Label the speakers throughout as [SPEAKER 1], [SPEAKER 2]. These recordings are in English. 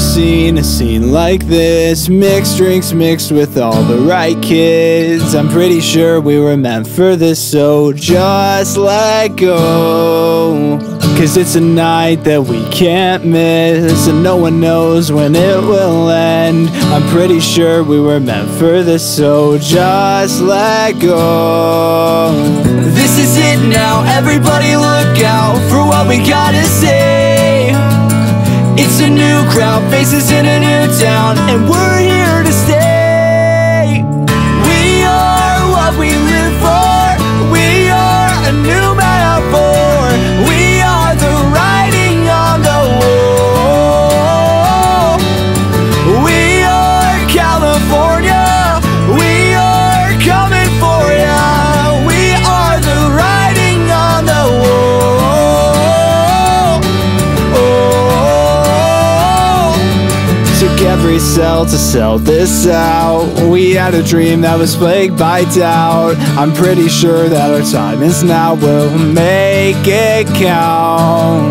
[SPEAKER 1] seen a scene like this. Mixed drinks mixed with all the right kids. I'm pretty sure we were meant for this So just let go. Cause it's a night that we can't miss And no one knows when it will end. I'm pretty sure we were meant for this So just let go. This is it now, everybody look out For what we gotta say faces in a new town And we're every cell to sell this out. We had a dream that was plagued by doubt. I'm pretty sure that our time is now. We'll make it count.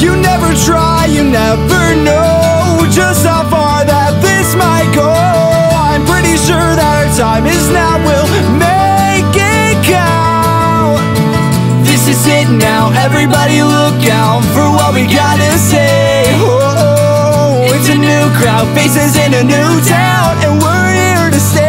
[SPEAKER 1] You never try, you never know just how far that this might go. I'm pretty sure that our time is now. We'll make it count. This is it now, everybody look out for what we gotta say. Our faces in a new town, and we're here to stay.